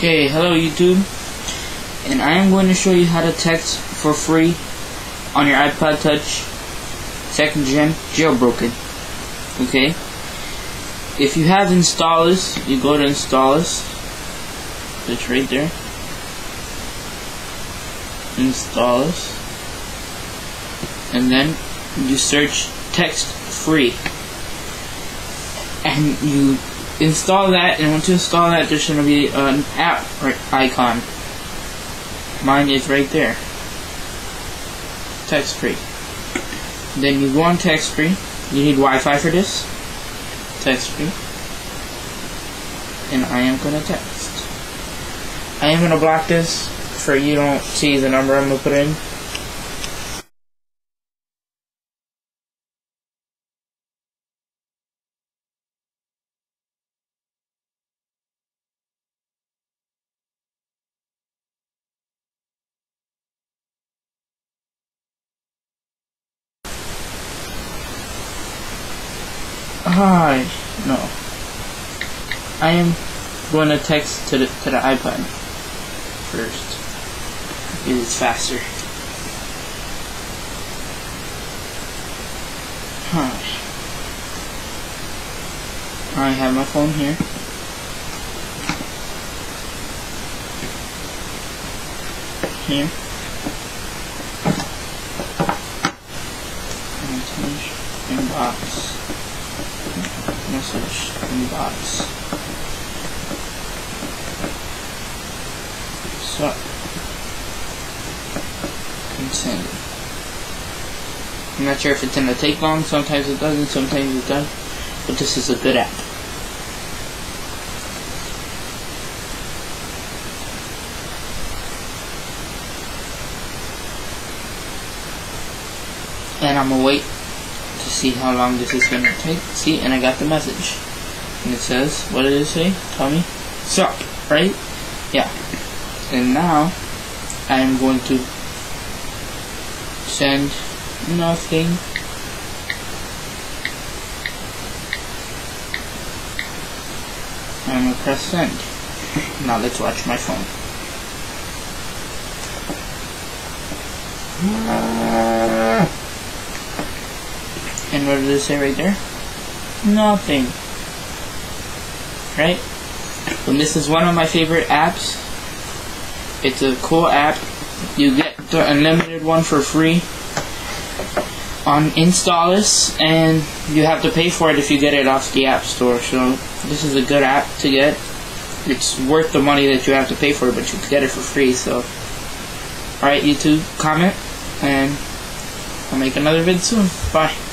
Okay, hello YouTube, and I am going to show you how to text for free on your iPod Touch second gen jailbroken. Okay, if you have Installous, you go to Installous. It's right there. Installous, and then you search text free, and you install that, and once you install that, there's going to be an app icon. Mine is right there. Text free. Then you go on text free. You need Wi-Fi for this. Text free. And I am going to text. I am going to block this for you don't see the number I'm going to put in. Hi. No. I am going to text to the to the iPad first. Because it's faster. Hi. I have my phone here. Here. Inbox message inbox. So, consent. I'm not sure if it's gonna take long, sometimes it doesn't, sometimes it does, but this is a good app. And I'm gonna wait to see how long this is going to take. See, and I got the message. And it says, what did it say? Tell me. Sup, right? Yeah. And now, I am going to send nothing. I'm going to press send. Now let's watch my phone. And what does it say right there? Nothing. Right? And this is one of my favorite apps. It's a cool app. You get the unlimited one for free on Installous, and you have to pay for it if you get it off the App Store. So this is a good app to get. It's worth the money that you have to pay for it, but you can get it for free. So, alright, YouTube, comment, and I'll make another vid soon. Bye.